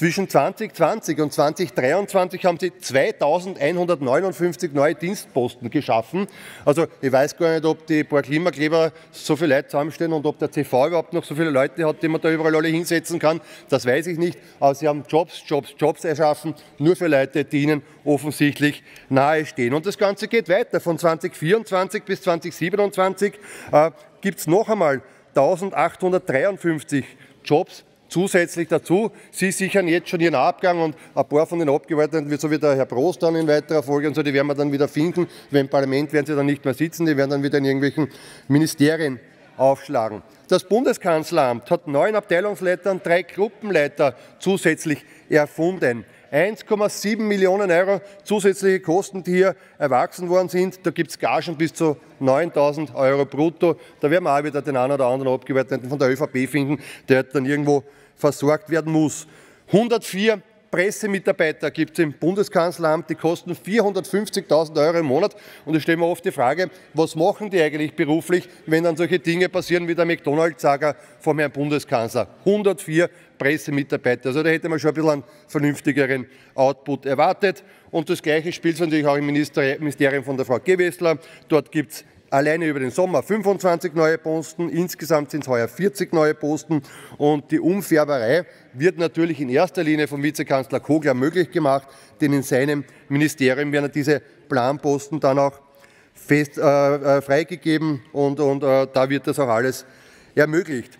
Zwischen 2020 und 2023 haben sie 2159 neue Dienstposten geschaffen. Also ich weiß gar nicht, ob die paar Klimakleber so viele Leute zusammenstehen und ob der CV überhaupt noch so viele Leute hat, die man da überall alle hinsetzen kann. Das weiß ich nicht. Aber sie haben Jobs, Jobs, Jobs erschaffen, nur für Leute, die ihnen offensichtlich nahestehen. Und das Ganze geht weiter. Von 2024 bis 2027 äh, gibt es noch einmal 1853 Jobs zusätzlich dazu. Sie sichern jetzt schon ihren Abgang und ein paar von den Abgeordneten, so wie der Herr Prost dann in weiterer Folge und so, die werden wir dann wieder finden. Weil im Parlament werden sie dann nicht mehr sitzen, die werden dann wieder in irgendwelchen Ministerien aufschlagen. Das Bundeskanzleramt hat neun Abteilungsleiter und drei Gruppenleiter zusätzlich erfunden. 1,7 Millionen Euro zusätzliche Kosten, die hier erwachsen worden sind. Da gibt es Gagen bis zu 9000 Euro brutto. Da werden wir auch wieder den einen oder anderen Abgeordneten von der ÖVP finden, der dann irgendwo versorgt werden muss. 104 Pressemitarbeiter gibt es im Bundeskanzleramt, die kosten 450.000 Euro im Monat. Und ich stelle mir oft die Frage, was machen die eigentlich beruflich, wenn dann solche Dinge passieren wie der McDonalds-Sager vom Herrn Bundeskanzler. 104 Pressemitarbeiter. Also da hätte man schon ein bisschen einen vernünftigeren Output erwartet. Und das Gleiche spielt es natürlich auch im Ministerium von der Frau Gewessler. Dort gibt es alleine über den Sommer 25 neue Posten, insgesamt sind es heuer 40 neue Posten und die Umfärberei wird natürlich in erster Linie vom Vizekanzler Kogler möglich gemacht, denn in seinem Ministerium werden diese Planposten dann auch fest, äh, äh, freigegeben und, und äh, da wird das auch alles ermöglicht.